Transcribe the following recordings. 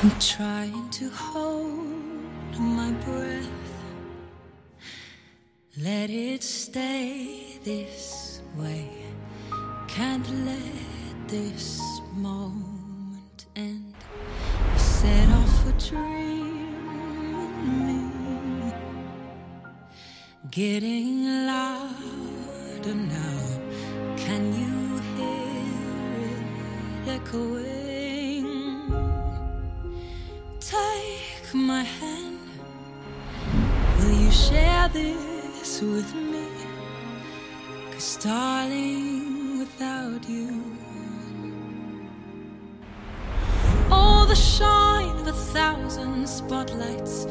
I'm trying to hold my breath. Let it stay this way. Can't let this moment end. I set off a dream me. Getting louder now. Can you hear it echoing? Take my hand. Will you share this with me? Cause, darling, without you, all the shine of a thousand spotlights,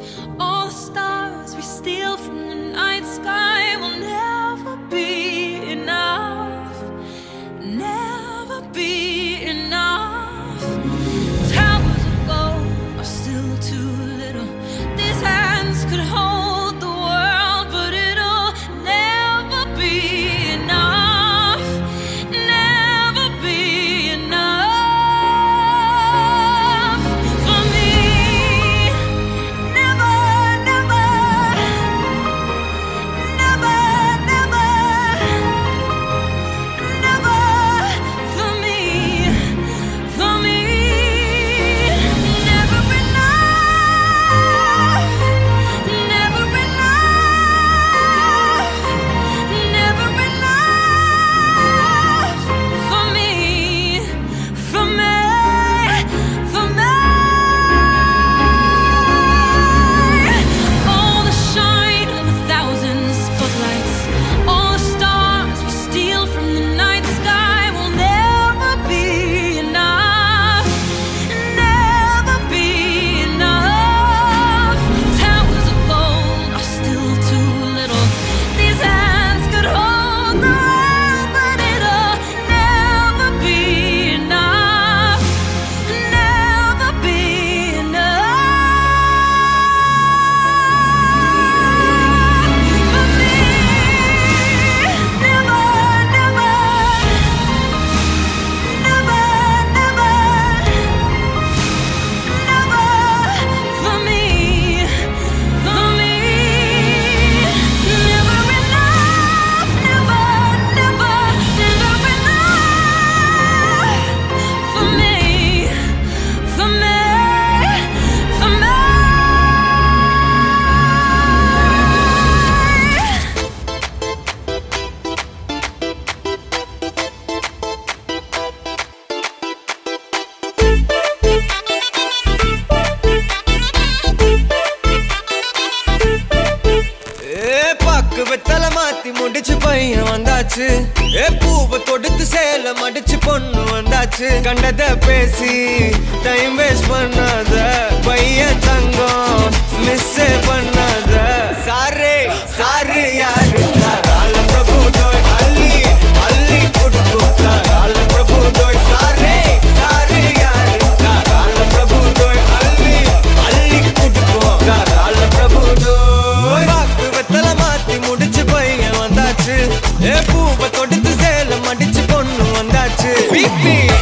வந்தாச்சு. ஏ பூவை தொடுத்து சேல மடிச்சு பொண்ணு வந்தாச்சு. கண்டத பேசி time waste பண்ணாத. பையன் தங்கம் மிஸ்ஸே பண்ணாத. beat me.